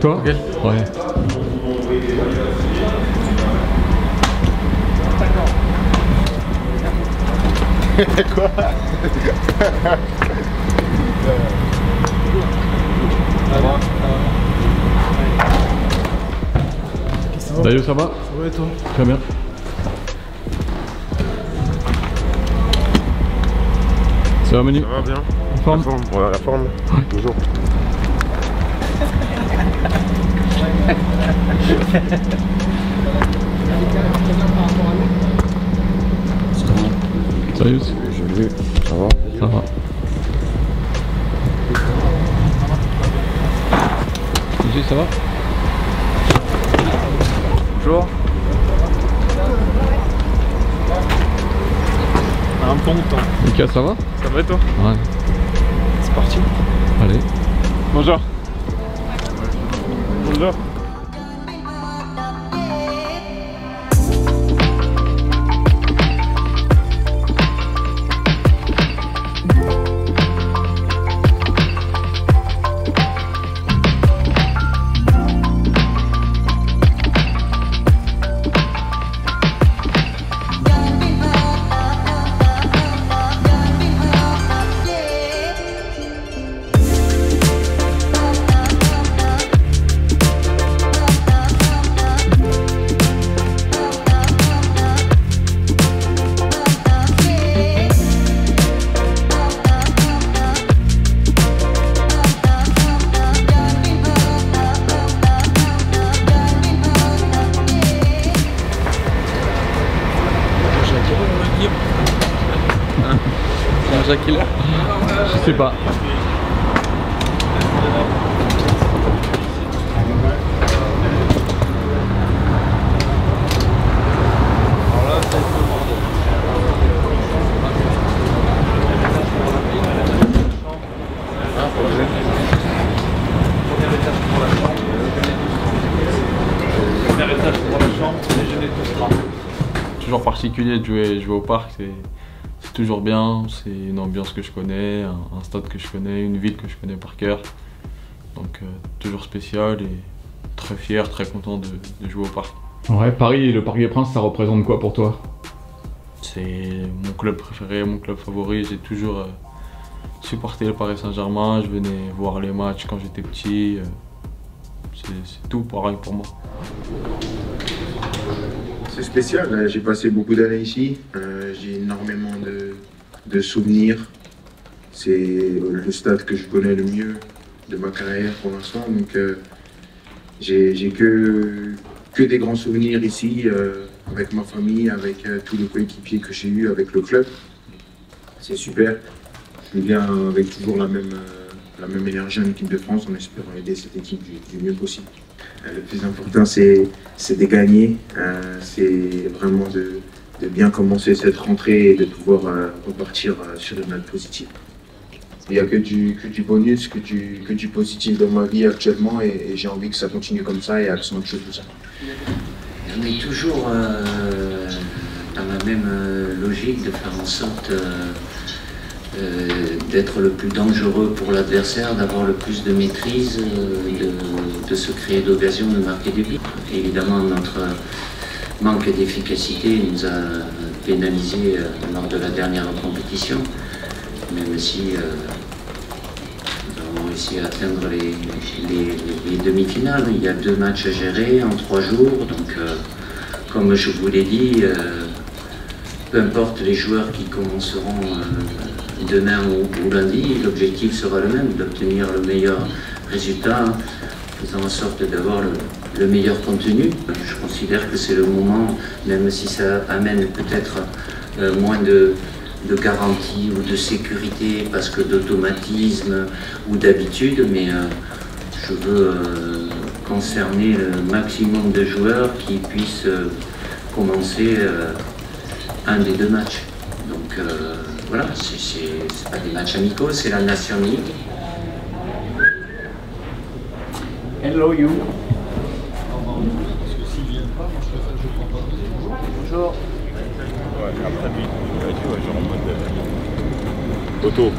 toi Ok. Ouais. Salut, ça va Ouais, et toi Très bien. Ça va Manu Ça va bien En forme La forme Ouais, la forme. Toujours. Salut J'ai vu, ça va Ça va. Ça va Bonjour. Un bon temps. Mika, ça va Ça va et toi Ouais. C'est parti. Allez. Bonjour. Bonjour. Je sais pas. Toujours particulier de jouer, jouer au parc, c'est c'est toujours bien, c'est une ambiance que je connais, un, un stade que je connais, une ville que je connais par cœur. Donc euh, toujours spécial et très fier, très content de, de jouer au parc. Ouais, Paris et le Parc des Princes, ça représente quoi pour toi? C'est mon club préféré, mon club favori. J'ai toujours euh, supporté le Paris Saint-Germain. Je venais voir les matchs quand j'étais petit. euh, c'est c'est tout pareil pour moi. C'est spécial, euh, j'ai passé beaucoup d'années ici, euh, j'ai énormément de, de souvenirs. C'est le stade que je connais le mieux de ma carrière pour l'instant, donc euh, j'ai que, que des grands souvenirs ici, euh, avec ma famille, avec tous les coéquipiers que j'ai eus, avec le club. C'est super. Je viens avec toujours la même, la même énergie en équipe de France en espérant aider cette équipe du, du mieux possible. Le plus important, c'est c'est de gagner. Euh, c'est vraiment de, de bien commencer cette rentrée et de pouvoir euh, repartir euh, sur une note positive. Il n'y a que du, que du bonus, que du, que du positif dans ma vie actuellement et, et j'ai envie que ça continue comme ça et accentuer tout ça. On est toujours euh, dans la même logique de faire en sorte euh, d'être le plus dangereux pour l'adversaire, d'avoir le plus de maîtrise, euh, de, se créer d'occasion de marquer des buts. Évidemment, notre manque d'efficacité nous a pénalisé euh, lors de la dernière compétition, même si nous avons réussi à atteindre les, les- les demi-finales. Il y a deux matchs à gérer en trois jours, donc comme je vous l'ai dit, peu importe les joueurs qui commenceront euh, demain ou, lundi, l'objectif sera le même, d'obtenir le meilleur résultat, faisant en sorte d'avoir le, le meilleur contenu. Je considère que c'est le moment, même si ça amène peut-être euh, moins de, de garantie ou de sécurité parce que d'automatisme ou d'habitude, mais euh, je veux concerner le maximum de joueurs qui puissent commencer un des deux matchs. Donc euh, voilà, c'est- pas des matchs amicaux, c'est la Nation League. Hello you. Ouais, après lui, il a dit, ouais, genre en mode. Toto,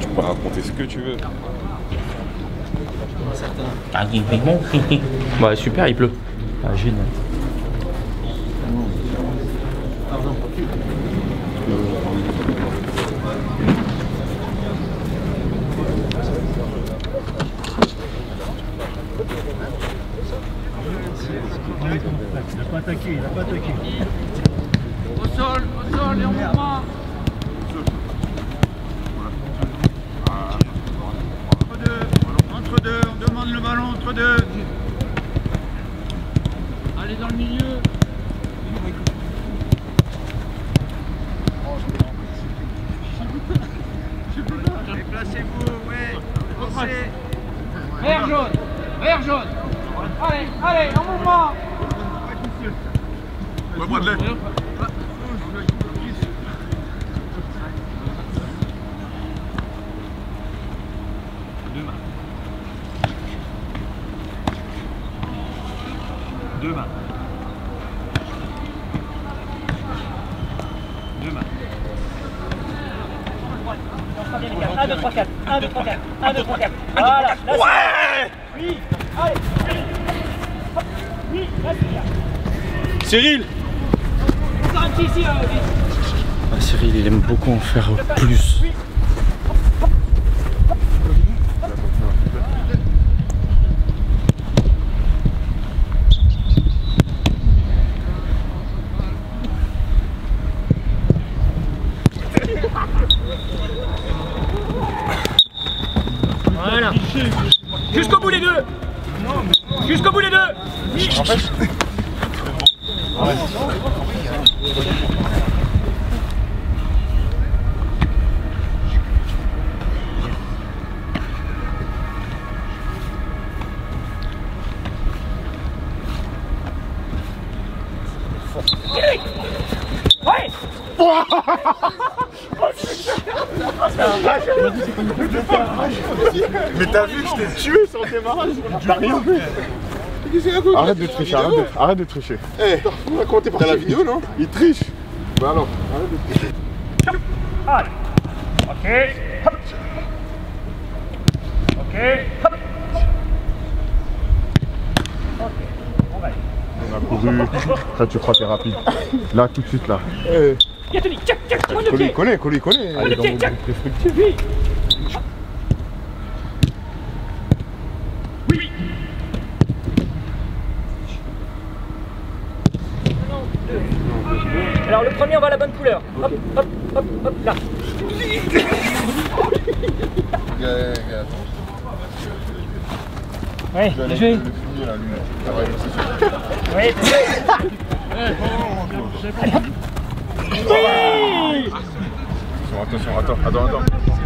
tu peux raconter ce que tu veux. Ah, il fait bon. Ouais, super, il pleut. Ah, génial. Il n'a pas attaqué, il n'a pas attaqué. Au sol, au sol et en mouvement. Entre deux, entre deux, on demande le ballon entre deux. Allez dans le milieu. Déplacez-vous, ouais. Avancez. Vert jaune, vert jaune. Allez, allez, en mouvement. Ouais, Bradley. Deux mains. Deux mains. Deux mains. 1, 2, 3, 4. 1, 2, 3, 4. 1, 2, 3, 4. Voilà. là, Ouais Oui. Allez. Oui, là, c'est bien. Cyril Ah, Cyril, il aime beaucoup en faire plus. Voilà. Jusqu'au bout les deux. Jusqu'au bout les deux. Oui. En fait. Mais t'as vu, je t'ai tué sur le démarrage. Arrête de tricher, arrête de, arrête de tricher. Eh, t'as la vidéo, non Il triche. Bah alors, arrête de tricher. Allez. Ok. Hop. Ok. Hop. Ok. On va aller. On a couru. Ça, tu crois que t'es rapide. Là, tout de suite, là. Eh, connais. Allez, dans tiens, mon tiens. groupe restrictif. Oui. Oui. Alors le premier on va à la bonne couleur. Hop, hop, hop, hop, là. Ouais, bien joué. Oui, Attention, attention, attends, attends, attends.